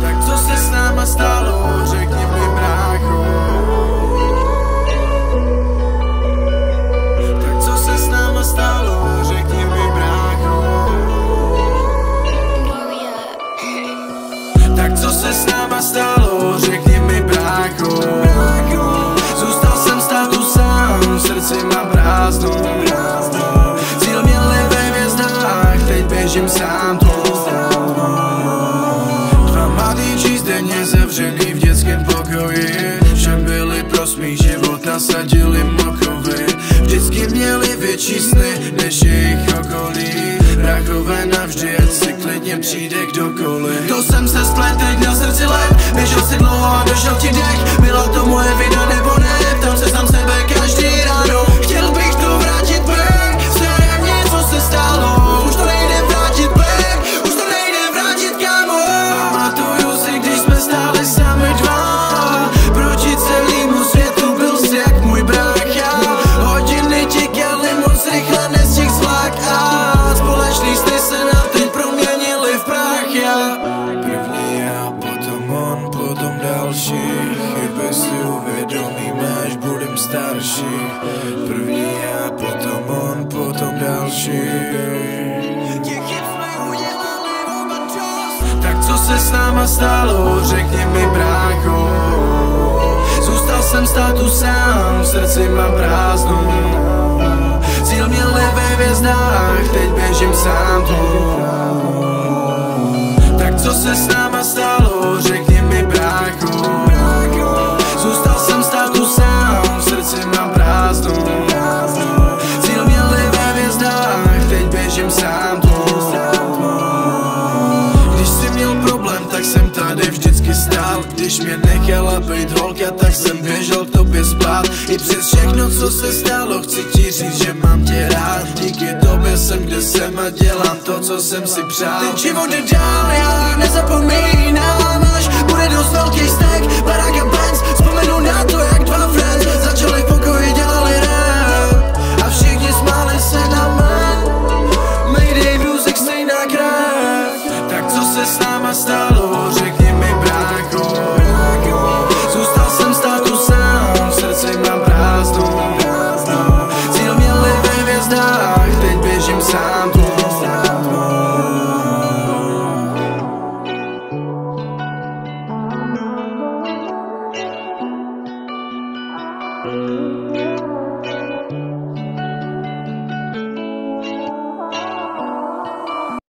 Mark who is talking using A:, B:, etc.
A: Tak co se s náma stalo, řekni mi brácho? Tak co se s náma stalo, řekni mi brácho? Tak co se s náma stalo, řekni mi brácho? Zůstal jsem státu sám, v srdci mám prázdno. Cíl měl ve hvězdách, teď běžím sám to denně zavřený v dětském pokoji Všem byli pro smích život nasadili mokovy Vždycky měli větší sny než jejich okolí. Rachové navždy, ať si klidně přijde kdokoliv. To jsem se splet, teď na srdci let Běžel si dlouho a došel ti dech další. Chyby si uvědomíme, až budem starší. První já, potom on, potom další. Tak co se s náma stalo, řekni mi brácho? Zůstal jsem státu sám, v srdci mám prázdno. Cíl měl ve hvězdách, teď běžím sám tu. Tak co se s náma stál Když mě nechala být holka, tak jsem běžel k tobě spát. I přes všechno, co se stalo, chci ti říct, že mám tě rád. Díky tobě jsem, kde jsem a dělám to, co jsem si přál. Ten život jde dál, já nezapomínám